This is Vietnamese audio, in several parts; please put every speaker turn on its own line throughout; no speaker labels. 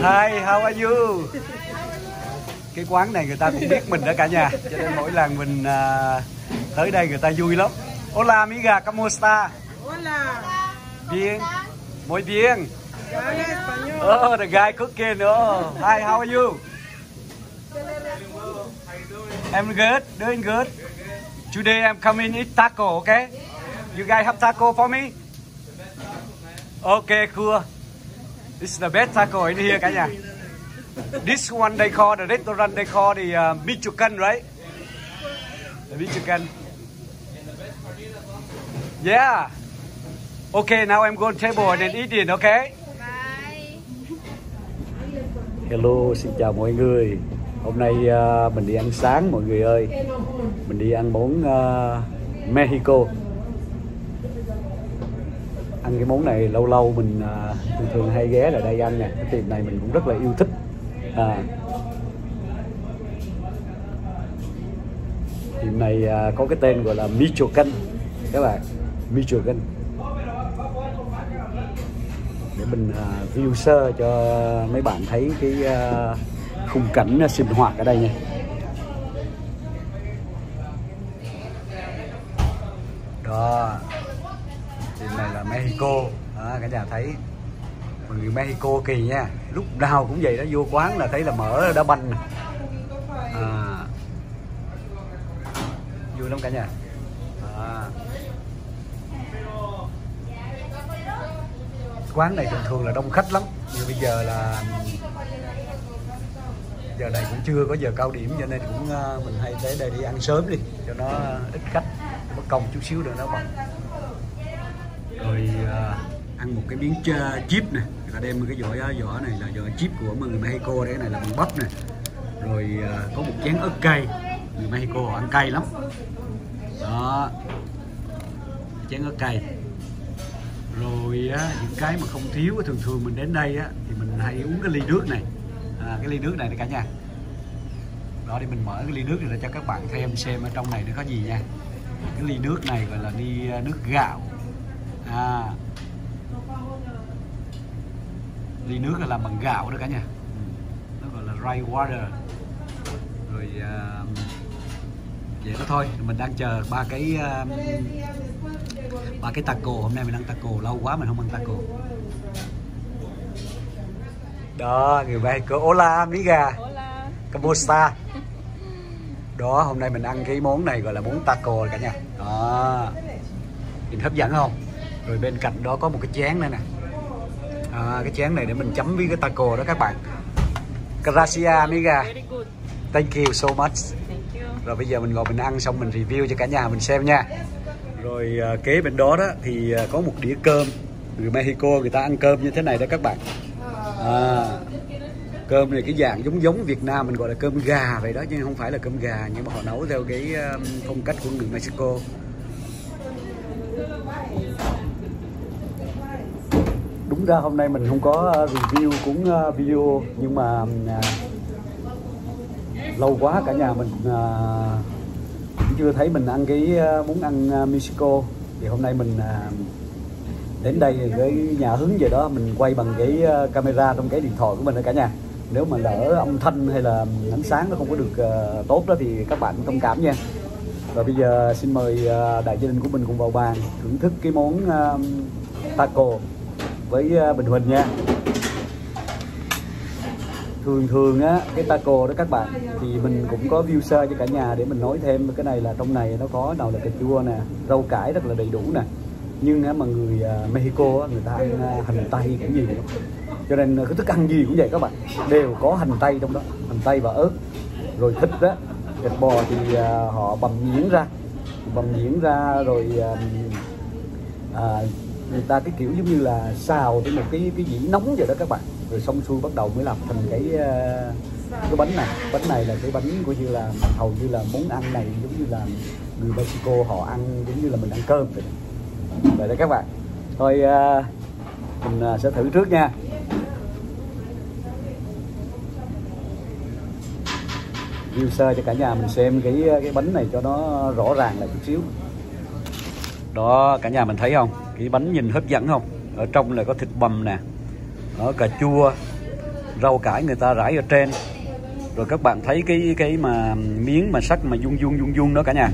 Hi, how are you? Cái quán này người ta cũng biết mình đó cả nhà Cho nên mỗi lần mình à, tới đây người ta vui lắm Hola amiga, ¿cómo está?
Hola,
Bien, muy bien. Oh, the guy cooking, oh Hi, how are you? I'm good, doing good Today I'm coming eat taco, okay? You guys have taco for me? Okay, cool This is the best taco in here cả nhà. This one they call, the restaurant they call the uh, Michoacan, right? The Michoacan. Yeah. Okay, now I'm going table and then eat it, okay? Hello, xin chào mọi người. Hôm nay uh, mình đi ăn sáng mọi người ơi. Mình đi ăn món uh, Mexico Ăn cái món này lâu lâu mình à, thường thường hay ghé lại đây ăn nè Cái tiệm này mình cũng rất là yêu thích. À. Tiệm này à, có cái tên gọi là Michoacan Các bạn Michoacan để mình à, view sơ cho mấy bạn thấy cái à, khung cảnh à, sinh hoạt ở đây nha. Đó. Mexico. Đó, cả nhà thấy mọi người Mexico kỳ nha. Lúc nào cũng vậy đó vô quán là thấy là mở đá banh. À, vui lắm cả nhà. À. quán này thường thường là đông khách lắm. Nhưng bây giờ là giờ này cũng chưa có giờ cao điểm cho nên cũng à, mình hay tới đây đi ăn sớm đi cho nó à, ít khách. Bất công chút xíu nữa nó bằng rồi ờ, ăn một cái miếng chip này, người ta đem cái vỏ vỏ này là vỏ chip của người Mexico đấy cái này là bằng bắp này, rồi ờ, có một chén ớt cay. Người Mexico họ ăn cay lắm. Đó. Chén ớt cay. Rồi á, những cái mà không thiếu thường thường mình đến đây á, thì mình hay uống cái ly nước này. À, cái ly nước này nè cả nhà. Đó thì mình mở cái ly nước này ra cho các bạn thêm xem ở trong này nó có gì nha. Cái ly nước này gọi là ly ờ, nước gạo à ly nước là làm bằng gạo đó cả nhà nó gọi là rice water rồi à, vậy đó thôi mình đang chờ ba cái à, ba cái taco hôm nay mình ăn taco lâu quá mình không ăn taco đó người Mexico hola amiga
Hola.
¿Cómo está? Đó, hôm nay mình ăn cái món này gọi là món taco cả nhà. Đó. Nhìn hấp dẫn không? Rồi bên cạnh đó có một cái chén này nè. À, cái chén này để mình chấm với cái taco đó các bạn. Gracias amiga. Thank you so much.
Thank you.
Rồi bây giờ mình ngồi mình ăn xong mình review cho cả nhà mình xem nha. Rồi à, kế bên đó đó thì à, có một đĩa cơm. Người Mexico người ta ăn cơm như thế này đó các bạn. À, cơm này cái dạng giống giống Việt Nam mình gọi là cơm gà vậy đó nhưng không phải là cơm gà nhưng mà họ nấu theo cái um, phong cách của người Mexico đúng ra hôm nay mình không có ờ, review cũng ờ, video, nhưng mà à, lâu quá cả nhà mình ờ, cũng chưa thấy mình ăn cái muốn ăn Mexico. Thì hôm nay mình đến đây với nhà hướng về đó, mình quay bằng cái camera trong cái điện thoại của mình đó cả nhà. Nếu mà lỡ âm thanh hay là ánh sáng nó không có được tốt đó thì các bạn thông cảm nha. Và bây giờ xin mời đại gia đình của mình cùng vào bàn thưởng thức cái món taco với ờ, Bình Huỳnh nha. Thường thường á cái taco đó các bạn thì mình cũng có view sơ cho cả nhà để mình nói thêm cái này là trong này nó có nào là cà chua nè rau cải rất là đầy đủ nè. Nhưng á, mà người ờ, Mexico á, người ta ăn ờ, hành tây cũng nhiều. Lắm cho nên cái thức ăn gì cũng vậy các bạn đều có hành tây trong đó hành tây và ớt. Rồi thịt á thịt bò thì họ bầm nhuyễn ra bầm nhuyễn ra rồi à, người ta cái kiểu giống như là xào với một cái cái dĩ nóng vậy đó các bạn. Rồi xong xuôi bắt đầu mới làm thành cái ờ, cái bánh này. Bánh này là cái bánh coi như là hầu như là món ăn này giống như là người Mexico họ ăn giống như là mình ăn cơm vậy vậy đó các bạn. Thôi ờ, mình ờ, sẽ thử trước nha. View sơ cho cả nhà mình xem cái cái bánh này cho nó rõ ràng lại chút xíu. Đó, cả nhà mình thấy không? Cái bánh nhìn hấp dẫn không? Ở trong là có thịt bằm nè ở cà chua rau cải người ta rải ở trên. Rồi các bạn thấy cái cái mà miếng mà sắc mà dung dung dung dung đó cả nhà.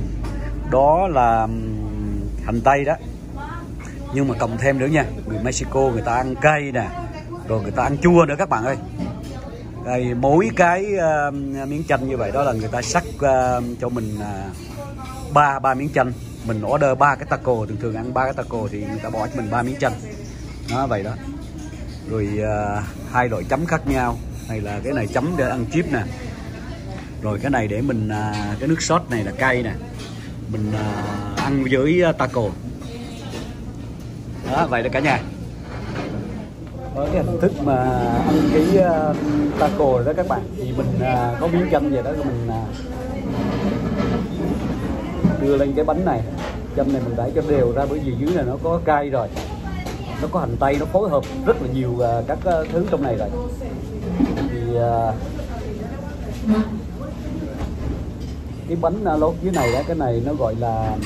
Đó là hành tây đó. Nhưng mà cộng thêm nữa nha người Mexico người ta ăn cay nè rồi người ta ăn chua nữa các bạn ơi. Đây mỗi cái uh, miếng chanh như vậy đó là người ta sắc uh, cho mình ba ba ba miếng chanh mình order ba cái taco thường thường ăn ba cái taco thì người ta bỏ cho mình ba miếng chanh. Đó vậy đó. Rồi ờ, hai loại chấm khác nhau. Này là cái này chấm để ăn chip nè. Rồi cái này để mình uh, cái nước sốt này là cay nè. Mình uh, ăn với taco. Đó vậy đó cả nhà. Đó cái hình thức mà ăn cái uh, taco rồi đó các bạn. Thì mình uh, có miếng chanh về đó mình uh, đưa lên cái bánh này chanh này mình đẩy cho đều ra bởi vì dưới này nó có cay rồi. Nó có hành tây nó phối hợp rất là nhiều uh, các uh, thứ trong này rồi. Thì uh, cái bánh lót dưới này đó cái này nó gọi là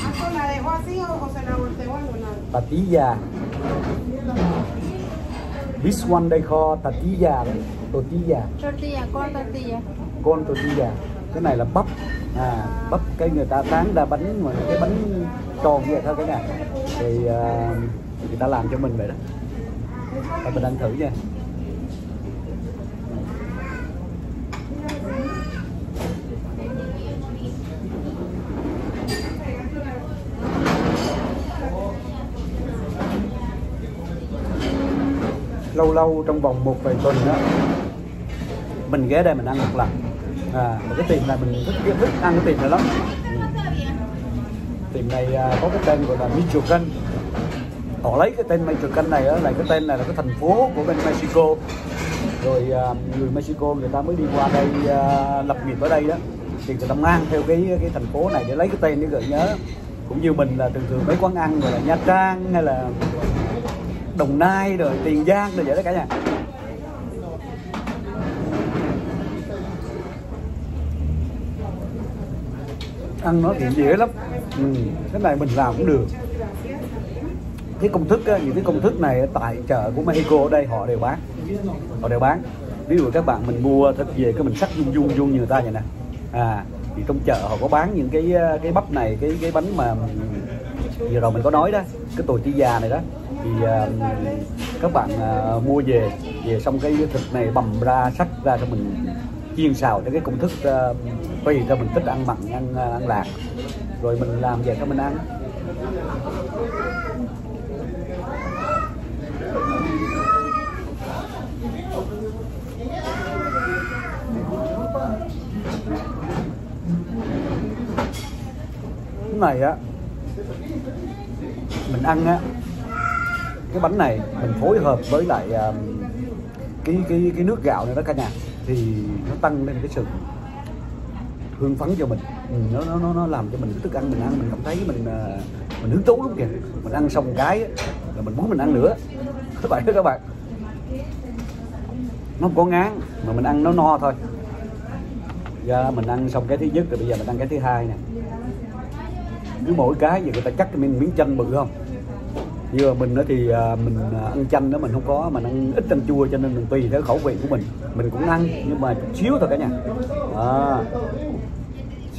tatilla this one they call tatilla đấy tortilla
Tortilla, con tortilla.
con tortilla cái này là bắp à bắp cái người ta tán ra bánh mà cái bánh tròn như vậy thôi cái này thì à, người ta làm cho mình vậy đó. Và mình ăn thử nha. Lâu lâu trong vòng một vài tuần đó mình ghé đây mình ăn một lần à. Mà cái tiệm này mình thích thích ăn cái tiệm này lắm. Ừ. tiệm này à, có cái tên gọi là Michoacán. Họ lấy cái tên Michoacán này đó là cái tên này là cái thành phố của bên Mexico. Rồi à, người Mexico người ta mới đi qua đây à, lập nghiệp ở đây đó. Thì người ta mang theo cái cái thành phố này để lấy cái tên để gợi nhớ. Cũng như mình là thường thường mấy quán ăn gọi là Nha Trang hay là Đồng Nai rồi Tiền Giang rồi vậy đó cả nhà. Ăn nó thì dễ lắm. Ừ, cái này mình làm cũng được. Cái công thức á, những cái công thức này tại chợ của Mexico ở đây họ đều bán. Họ đều bán. Ví dụ các bạn mình mua thịt về cái mình sắc dung dung dung như người ta vậy nè. À thì trong chợ họ có bán những cái ờ, cái bắp này cái cái bánh mà vừa rồi mình có nói đó cái tồi chi già này đó. Thì uh, các bạn uh, mua về về xong cái thịt này bầm ra sắc ra cho mình chiên xào theo cái công thức à, tùy theo mình thích ăn mặn ăn uh, ăn lạc. Rồi mình làm về cho mình ăn. Cái này á mình ăn á cái bánh này mình phối hợp với lại um, cái cái cái nước gạo này đó cả nhà thì nó tăng lên cái sự hương phấn cho mình. Ừ, nó nó nó nó làm cho mình cái thức ăn mình ăn mình cảm thấy mình à, mình hứng thú lắm kìa. Mình ăn xong một cái là mình muốn mình ăn nữa. Các bạn các bạn? Nó không có ngán mà mình ăn nó no thôi. Giờ mình ăn xong cái thứ nhất rồi bây giờ mình ăn cái thứ hai nè. Cứ mỗi cái giờ người ta cắt cho mình miếng chân bự không? Như mà mình đó thì à, mình à, ăn chanh đó mình không có mình ăn ít chanh chua cho nên mình tùy theo khẩu vị của mình. Mình cũng ăn nhưng mà chút xíu thôi cả nhà. À,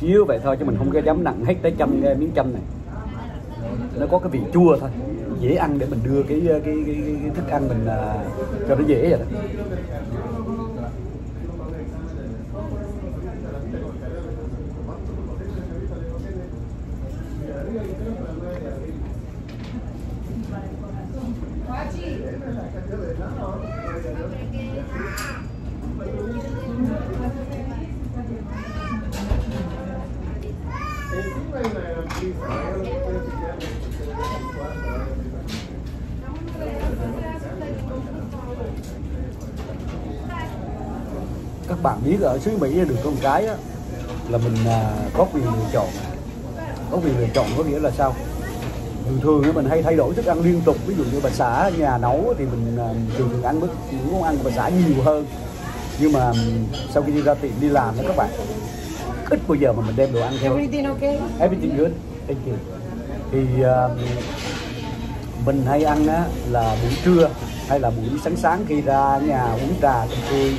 xíu vậy thôi chứ mình không có dám nặng hết tới chanh cái miếng chanh này. Nó có cái vị chua thôi. Dễ ăn để mình đưa cái cái cái, cái, thức ăn mình uh, cho nó dễ vậy đó. Các bạn biết ở xứ Mỹ được con cái á, là mình à, có quyền lựa chọn. Có quyền lựa chọn có nghĩa là sao? Thường thường mình hay thay đổi thức ăn liên tục. Ví dụ như bà xã nhà nấu thì mình à, thường thường ăn với những món ăn của bà xã nhiều hơn. Nhưng mà sau khi đi ra tiệm đi làm đó các bạn ít bao giờ mà mình đem đồ ăn theo.
Everything okay?
everything good. Thank you. Thì um, mình hay ăn á là buổi trưa hay là buổi sáng sáng khi ra nhà uống trà cà phê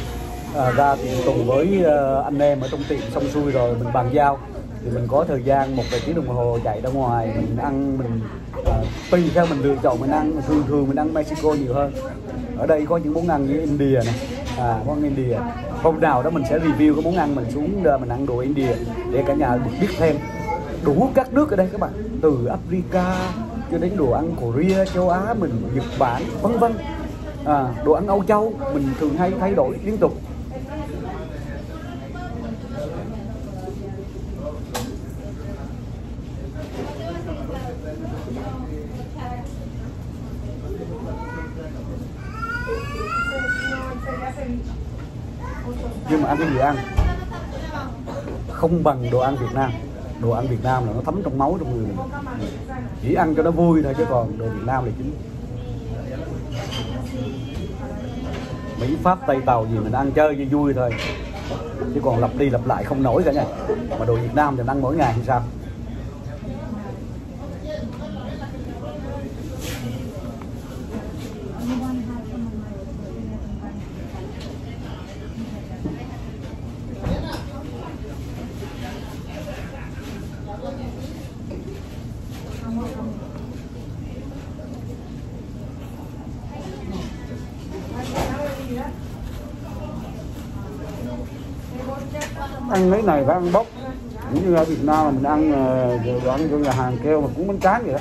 à, ra tiệm cùng với uh, anh em ở trong tiệm xong xuôi rồi mình bàn giao. Thì mình có thời gian một vài tiếng đồng hồ chạy ra ngoài mình ăn mình ờ, à, tùy theo mình lựa chọn mình ăn thường thường mình ăn Mexico nhiều hơn. Ở đây có những món ăn như India này à món India. Hôm nào đó mình sẽ review cái món ăn mình xuống mình ăn đồ India để cả nhà được biết thêm. Đủ các nước ở đây các bạn từ Africa cho đến đồ ăn Korea châu Á mình Nhật Bản vân vân. À, đồ ăn Âu Châu mình thường hay thay đổi liên tục nhưng mà ăn cái gì ăn không bằng đồ ăn Việt Nam. Đồ ăn Việt Nam là nó thấm trong máu trong người mình. Chỉ ăn cho nó vui thôi, chứ còn đồ Việt Nam là chính. Mỹ, Pháp, Tây, Tàu gì mình ăn chơi cho vui thôi. Chứ còn lặp đi lặp lại không nổi cả nha. Mà đồ Việt Nam thì mình ăn mỗi ngày thì sao? Cái này phải ăn bốc. Cũng như ở Việt Nam là mình ăn ờ, rồi đồ ăn cho nhà hàng kêu mà cũng bánh tráng vậy đó.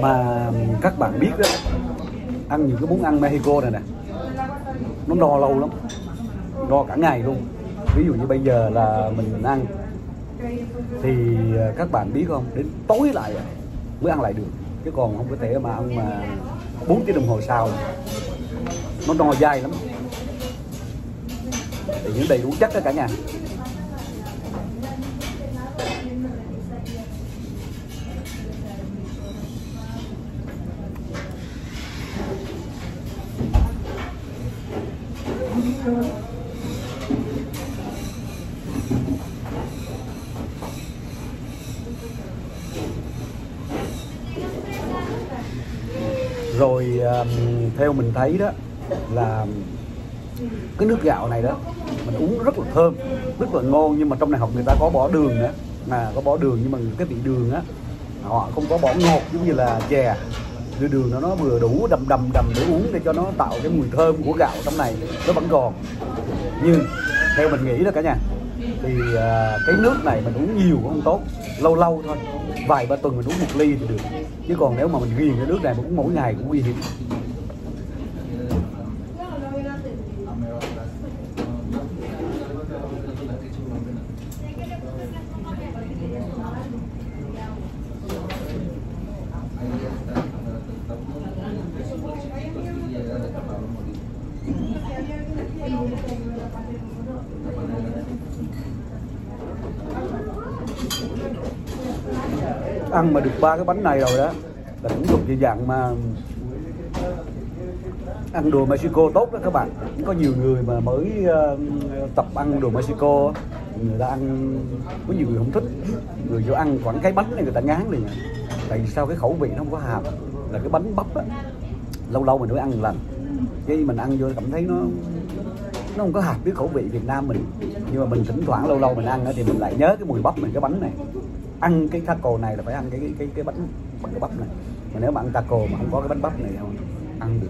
Mà các bạn biết đó, ăn những cái bún ăn Mexico này nè, nó đo lâu lắm đo cả ngày luôn. Ví dụ như bây giờ là mình ăn, thì ờ, các bạn biết không? Đến tối lại à, mới ăn lại được. Chứ còn không có thể mà ăn mà 4 tiếng đồng hồ sau, nó no dai lắm. Thì những đầy đủ chất đó cả nhà. rồi theo mình thấy đó, là cái nước gạo này đó, mình uống rất là thơm, rất là ngon, nhưng mà trong này học người ta có bỏ đường nữa à có bỏ đường nhưng mà cái vị đường á, họ không có bỏ ngọt giống như là chè. Đưa đường nó nó vừa đủ đầm đầm đầm để uống để cho nó tạo cái mùi thơm của gạo trong này, nó vẫn còn. Nhưng theo mình nghĩ đó cả nhà thì à, cái nước này mình uống nhiều cũng không tốt. Lâu lâu thôi. Vài ba tuần mình uống một ly thì được. Chứ còn nếu mà mình ghiền cái nước này mà uống mỗi ngày cũng nguy hiểm ăn mà được ba cái bánh này rồi đó là cũng thuộc về dạng mà ăn đồ Mexico tốt đó các bạn. Có nhiều người mà mới uh, tập ăn đồ Mexico người ta ăn có nhiều người không thích. Người vô ăn khoảng cái bánh này người ta ngán liền. Tại vì sao? Cái khẩu vị nó không có hàm. Là cái bánh bắp á lâu lâu mình mới ăn một lần. Cái mình ăn vô cảm thấy nó nó không có hợp với khẩu vị Việt Nam mình. Nhưng mà mình thỉnh thoảng lâu lâu mình ăn á thì mình lại nhớ cái mùi bắp mình cái bánh này ăn cái taco này là phải ăn cái cái cái, cái bánh bắp này. Mà nếu mà ăn taco mà không có cái bánh bắp này không ăn được.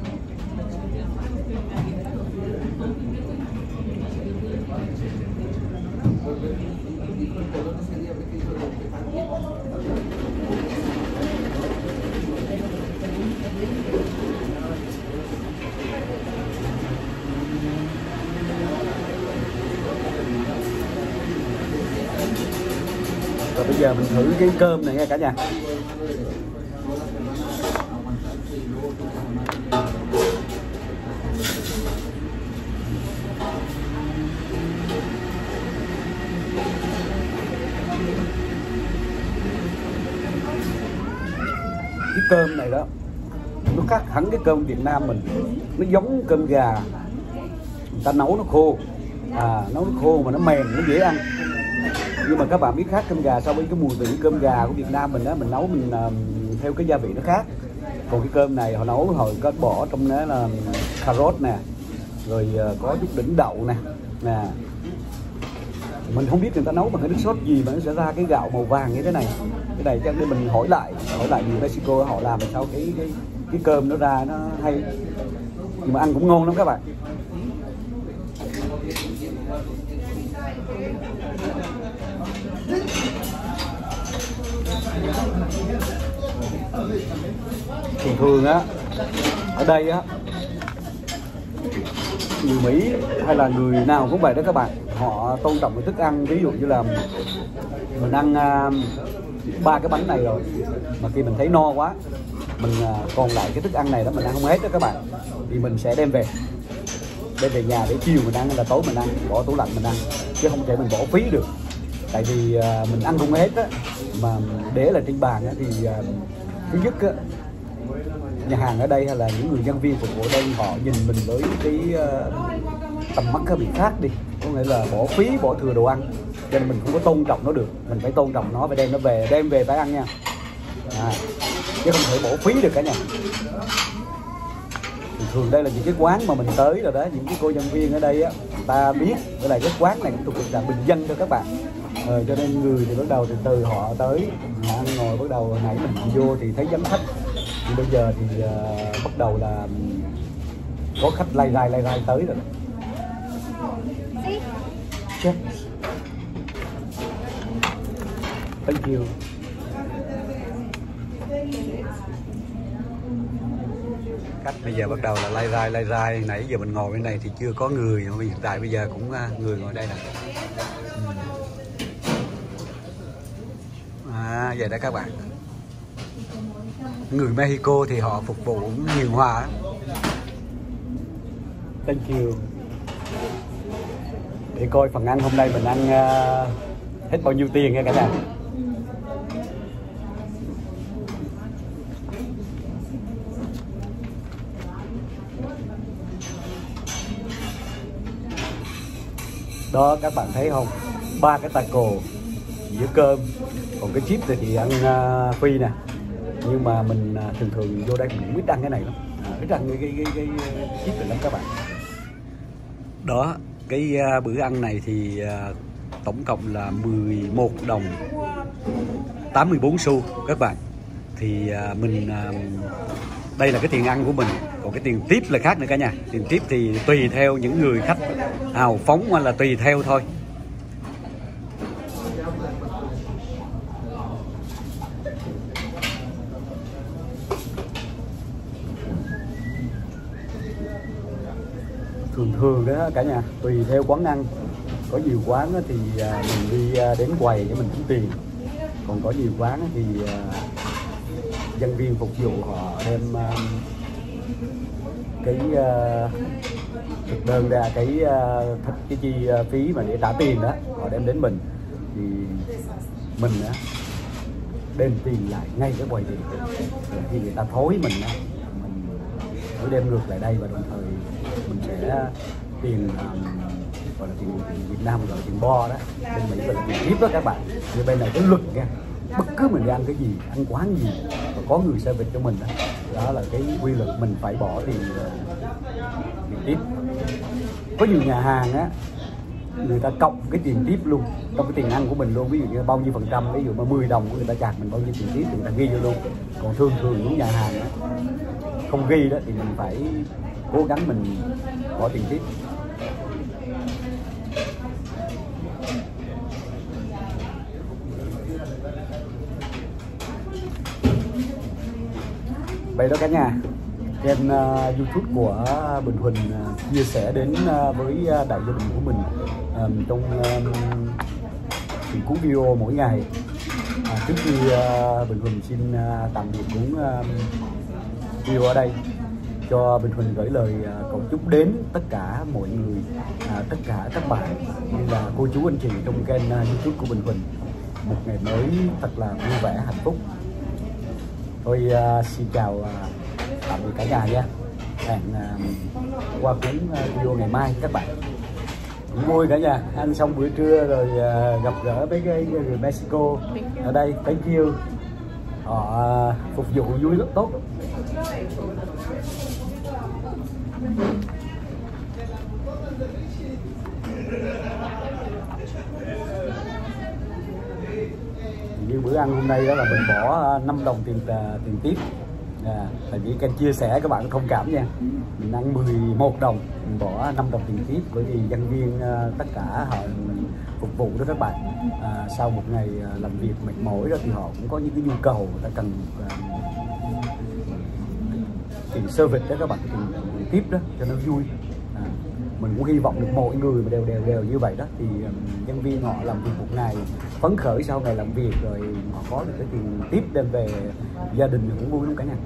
rồi bây giờ mình thử cái cơm này nha cả nhà. Cái cơm này đó, nó khác hẳn cái cơm Việt Nam mình. Nó giống cơm gà. Người ta nấu nó khô. À nấu nó khô mà nó mềm, nó dễ ăn nhưng mà các bạn biết khác cơm gà so với cái mùi vị cơm gà của Việt Nam mình á mình nấu mình uh, theo cái gia vị nó khác. Còn cái cơm này họ nấu hồi có bỏ trong đó là cà rốt nè rồi uh, có chút đỉnh đậu nè nè. Mình không biết người ta nấu bằng cái nước sốt gì mà nó sẽ ra cái gạo màu vàng như thế này. Cái này chắc để mình hỏi lại hỏi lại người Mexico họ làm sao cái cái cái cơm nó ra nó hay. Nhưng mà ăn cũng ngon lắm các bạn. Thường thường á ở đây á người Mỹ hay là người nào cũng vậy đó các bạn. Họ tôn trọng cái thức ăn ví dụ như là mình ăn à, ba uh, cái bánh này rồi mà khi mình thấy no quá mình uh, còn lại cái thức ăn này đó mình ăn không hết đó các bạn thì mình sẽ đem về. Đem về nhà để chiều mình ăn hay là tối mình ăn bỏ tủ lạnh mình ăn chứ không thể mình bỏ phí được tại vì uh, mình ăn không hết á mà để là trên bàn á, thì uh, thứ nhất á, nhà hàng ở đây hay là những người nhân viên phục vụ ở đây họ nhìn mình với cái uh, tầm mắt hơi bị khác đi. Có nghĩa là bỏ phí bỏ thừa đồ ăn cho nên mình không có tôn trọng nó được. Mình phải tôn trọng nó phải đem nó về đem về phải ăn nha. À, chứ không thể bỏ phí được cả nhà. Thì thường đây là những cái quán mà mình tới rồi đó những cái cô nhân viên ở đây á ta biết đây là cái quán này cũng thuộc là bình dân cho các bạn ờ, cho nên người thì bắt đầu từ từ họ tới. Ăn ngồi bắt đầu nãy mình vô thì thấy vắng khách. Thì bây giờ thì uh, bắt đầu là có khách lai rai lai rai tới rồi Check. Thank you. Khách bây giờ bắt đầu là lai rai lai rai. Nãy giờ mình ngồi bên này thì chưa có người mà hiện tại bây giờ cũng người ngồi đây nè à vậy đó các bạn. Người Mexico thì họ phục vụ cũng hoa thank you. Để coi phần ăn hôm nay mình ăn uh, hết bao nhiêu tiền nha cả nhà. Đó các bạn thấy không? Ba cái taco với cơm còn cái chip thì, thì ăn uh, à, phi nè. Nhưng mà mình uh, thường thường vô đây mình cũng ít ăn cái này lắm. À, ít ăn cái cái cái, cái, cái chip này lắm các bạn. Đó cái uh, bữa ăn này thì uh, tổng cộng là 11 đồng 84 xu các bạn. Thì uh, mình uh, đây là cái tiền ăn của mình. Còn cái tiền tiếp là khác nữa cả nhà. Tiền tiếp thì tùy theo những người khách hào phóng hay là tùy theo thôi. Thường đó cả nhà. Tùy theo quán ăn. Có nhiều quán thì à, mình đi à, đến quầy để mình tính tiền. Còn có nhiều quán thì à, nhân viên phục vụ họ đem cái thực đơn ra, cái thật cái chi phí mà để trả tiền đó, họ đem đến mình. Thì mình á đem tiền lại ngay cái quầy tiền khi người ta thối mình á phải đem ngược lại đây và đồng thời mình sẽ tiền um, gọi là tiền, tiền Việt Nam gọi là tiền bo đó bên Mỹ gọi là tiền tiếp đó các bạn. Như bên này cái luật nha. Bất cứ mình đi ăn cái gì ăn quán gì và có người service cho mình đó đó là cái quy luật. Mình phải bỏ tiền uh, tiền tiếp. Có nhiều nhà hàng á người ta cộng cái tiền tiếp luôn. Trong cái tiền ăn của mình luôn ví dụ như bao nhiêu phần trăm ví dụ mà 10 đồng của người ta chạc mình bao nhiêu tiền tiếp thì người ta ghi vô luôn. Còn thường thường những nhà hàng đó, không ghi đó thì mình phải cố gắng mình bỏ tiền tiếp. Vậy đó cả nhà kênh uh, à, youtube của bình huỳnh uh, chia sẻ đến uh, với uh, đại gia đình của mình um, trong um, những cuốn video mỗi ngày à, trước khi uh, bình huỳnh xin uh, tạm biệt cuốn uh, video ở đây cho Bình Huỳnh gửi lời uh, cầu chúc đến tất cả mọi người, uh, tất cả các bạn như là cô chú anh chị trong kênh uh, YouTube của Bình Huỳnh một ngày mới thật là vui vẻ hạnh phúc. Tôi uh, xin chào uh, tạm biệt cả nhà nha. Hẹn uh, qua cuốn à, video ngày mai các bạn. vui cả nhà ăn xong bữa trưa rồi uh, gặp gỡ mấy cái người Mexico ở đây thank you họ uh, phục vụ vui rất tốt như bữa ăn hôm nay đó là mình bỏ 5 đồng tiền tiền tiếp à, tại vì kênh chia sẻ các bạn thông cảm nha. Mình ăn 11 đồng mình bỏ 5 đồng tiền tiếp bởi vì nhân viên à, tất cả họ phục vụ đó các bạn. À, sau một ngày à, làm việc mệt mỏi đó thì họ cũng có những cái nhu cầu người ta cần uh, tiền service đó các bạn tiền, tiếp đó cho nó vui mình cũng hy vọng được mọi người mà đều đều đều như vậy đó. Thì nhân viên họ làm việc một ngày, phấn khởi sau ngày làm việc, rồi họ có được cái tiền tiếp đem về gia đình thì cũng vui lắm cả nhà.